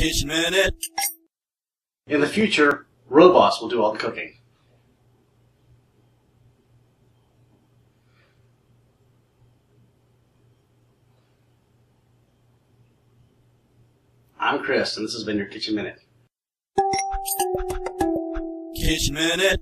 Kitchen Minute. In the future, robots will do all the cooking. I'm Chris, and this has been your Kitchen Minute. Kitchen Minute.